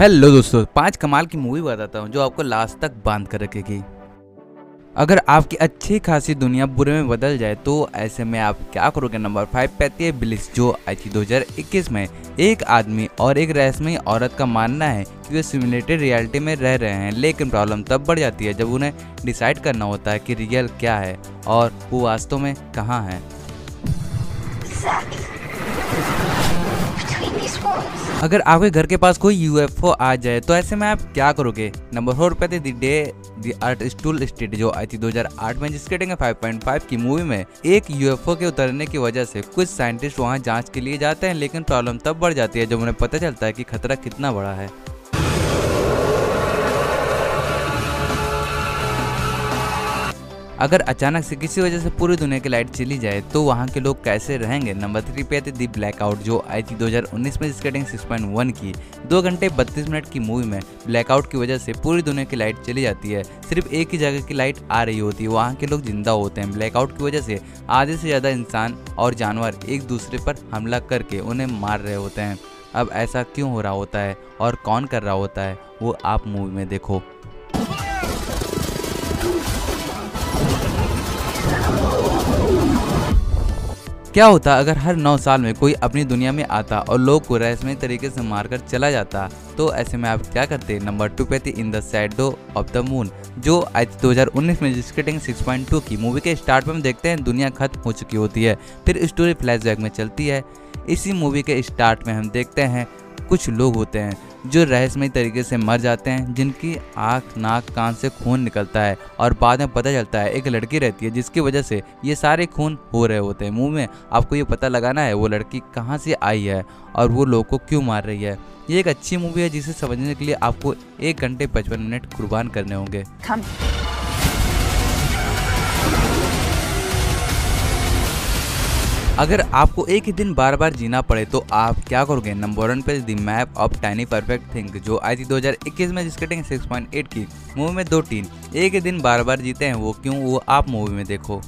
Hello दोस्तों, पाँच कमाल की मूवी बताता हूँ जो आपको लास्ट तक बाँध कर रखेगी। अगर आपकी अच्छी खासी दुनिया बुरे में बदल जाए तो ऐसे में आप क्या करोगे? नंबर फाइव पे आती है बिलिस जो आई थी 2021 में एक आदमी और एक रहस्यमयी औरत का मानना है कि वे सिमुलेटेड रियलिटी में रह रहे हैं, लेकिन प्रॉब्लम तब बढ़ जाती है जब उन्हें डिसाइड करना होता है कि रियल क्या है और वो वास्तव में कहाँ है। अगर आपके घर के पास कोई यूएफओ आ जाए तो ऐसे में आप क्या करोगे? नंबर फोर पे थे the day the earth stood still जो आई थी 2008 में, जिसके पॉइंट 5.5 की मूवी में एक यूएफओ के उतरने की वजह से कुछ साइंटिस्ट वहाँ जाँच के लिए जाते हैं, लेकिन प्रॉब्लम तब बढ़ जाती है जब उन्हें पता चलता है कि खतरा कितना बड़ा है। अगर अचानक से किसी वजह से पूरी दुनिया की लाइट चली जाए तो वहाँ के लोग कैसे रहेंगे? नंबर थ्री पे आती दी ब्लैकआउट, जो आई थी 2019 में जिसकी रेटिंग 6.1 की। दो घंटे बत्तीस मिनट की मूवी में ब्लैकआउट की वजह से पूरी दुनिया की लाइट चली जाती है। सिर्फ़ एक ही जगह की लाइट आ रही होती है, वहाँ के लोग ज़िंदा होते हैं। ब्लैकआउट की वजह से आधे से ज़्यादा इंसान और जानवर एक दूसरे पर हमला करके उन्हें मार रहे होते हैं। अब ऐसा क्यों हो रहा होता है और कौन कर रहा होता है, वो आप मूवी में देखो। क्या होता अगर हर नौ साल में कोई अपनी दुनिया में आता और लोग को रहस्यमय तरीके से मारकर चला जाता? तो ऐसे में आप क्या करते? नंबर टू पे थी in the shadow of the moon, जो आज 2019 में जिसकी रेटिंग 6.2 की मूवी के स्टार्ट में देखते हैं, दुनिया खत्म हो चुकी होती है। फिर स्टोरी फ्लैशबैक में चलती है। इसी मूवी के स्टार्ट में हम देखते हैं, कुछ लोग होते हैं। जो रहस्यमय तरीके से मर जाते हैं, जिनकी आँख, नाक, कान से खून निकलता है और बाद में पता चलता है एक लड़की रहती है, जिसकी वजह से ये सारे खून हो रहे होते हैं। मुँह में आपको ये पता लगाना है, वो लड़की कहाँ से आई है और वो लोग को क्यों मार रही है। ये एक अच्छी मूवी है, जिसे समझने के लिए आपको एक घंटे पचपन मिनट कुर्बान करने होंगे। अगर आपको एक ही दिन बार बार जीना पड़े तो आप क्या करोगे? नंबर वन पे the map of tiny perfect things जो आई थी 2021 में, जिसके टेंग 6.8 की। मूवी में दो टीम एक ही दिन बार बार जीते हैं वो, क्यों? वो आप मूवी में देखो।